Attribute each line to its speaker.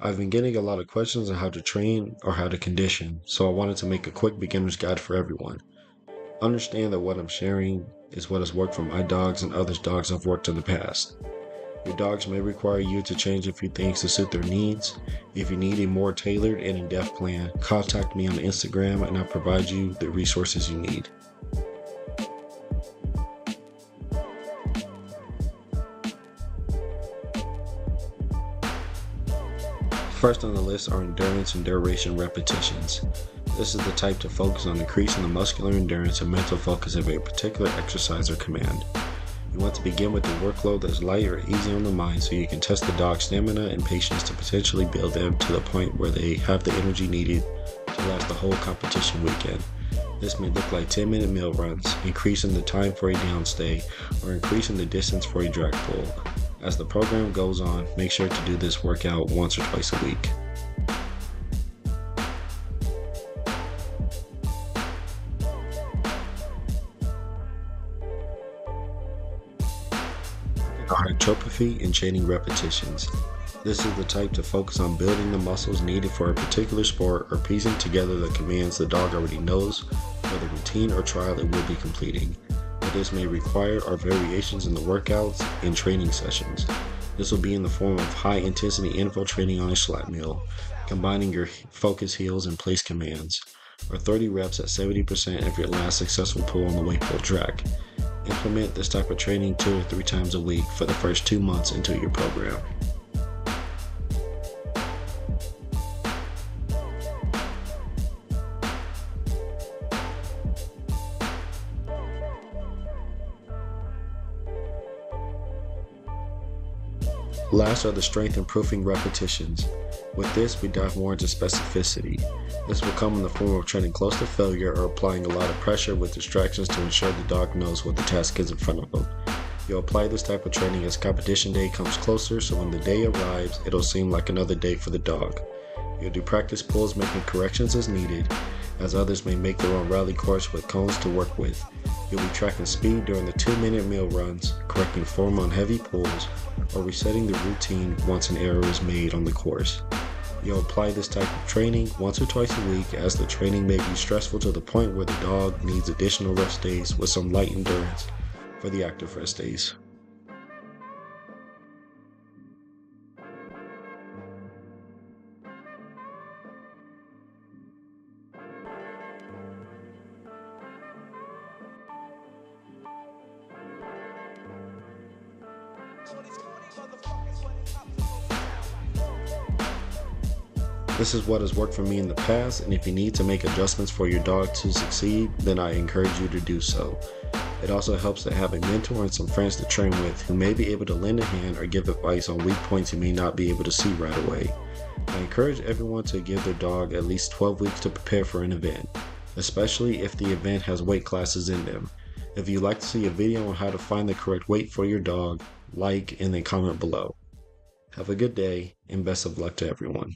Speaker 1: I've been getting a lot of questions on how to train or how to condition, so I wanted to make a quick beginner's guide for everyone. Understand that what I'm sharing is what has worked for my dogs and others' dogs I've worked in the past. Your dogs may require you to change a few things to suit their needs. If you need a more tailored and in depth plan, contact me on Instagram and I'll provide you the resources you need. First on the list are endurance and duration repetitions. This is the type to focus on increasing the muscular endurance and mental focus of a particular exercise or command. You want to begin with a workload that's light or easy on the mind so you can test the dog's stamina and patience to potentially build them to the point where they have the energy needed to last the whole competition weekend. This may look like 10 minute mill runs, increasing the time for a downstay, or increasing the distance for a drag pull. As the program goes on, make sure to do this workout once or twice a week. Hypertrophy and training repetitions. This is the type to focus on building the muscles needed for a particular sport or piecing together the commands the dog already knows for the routine or trial it will be completing this may require are variations in the workouts and training sessions. This will be in the form of high intensity interval training on a slat mill, combining your focus heels and place commands, or 30 reps at 70% of your last successful pull on the weight pull track. Implement this type of training two or three times a week for the first two months into your program. Last are the strength improving repetitions. With this, we dive more into specificity. This will come in the form of training close to failure or applying a lot of pressure with distractions to ensure the dog knows what the task is in front of them. You'll apply this type of training as competition day comes closer, so when the day arrives, it'll seem like another day for the dog. You'll do practice pulls making corrections as needed, as others may make their own rally course with cones to work with. You'll be tracking speed during the 2 minute mill runs, correcting form on heavy pulls, or resetting the routine once an error is made on the course. You'll apply this type of training once or twice a week as the training may be stressful to the point where the dog needs additional rest days with some light endurance for the active rest days. This is what has worked for me in the past, and if you need to make adjustments for your dog to succeed, then I encourage you to do so. It also helps to have a mentor and some friends to train with who may be able to lend a hand or give advice on weak points you may not be able to see right away. I encourage everyone to give their dog at least 12 weeks to prepare for an event, especially if the event has weight classes in them. If you'd like to see a video on how to find the correct weight for your dog, like and then comment below. Have a good day and best of luck to everyone.